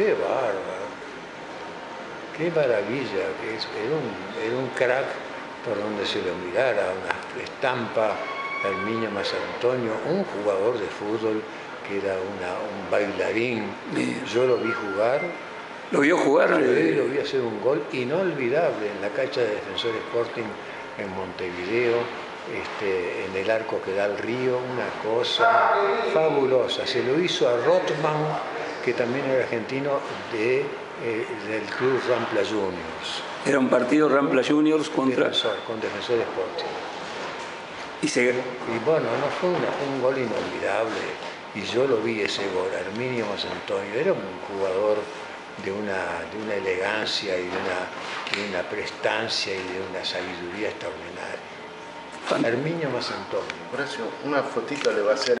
qué bárbaro. Qué maravilla. Era un, era un crack por donde se lo mirara, una estampa, Herminio Más Antonio, un jugador de fútbol que era un bailarín. Yo lo vi jugar. ¿Lo vio jugar? Sí, lo vi hacer un gol inolvidable en la cancha de Defensor Sporting en Montevideo, este, en el arco que da al río, una cosa fabulosa. Se lo hizo a Rotman, que también era argentino, de, eh, del club Rampla Juniors. Era un partido Rampla Juniors contra... Defensor, con Defensor Sporting. Y, se... y bueno, no fue un gol inolvidable. Y yo lo vi ese gol, Arminio Antonio, era un jugador de una, de una elegancia y de una, de una prestancia y de una sabiduría extraordinaria. Arminio Antonio. Horacio, una fotito le va a hacer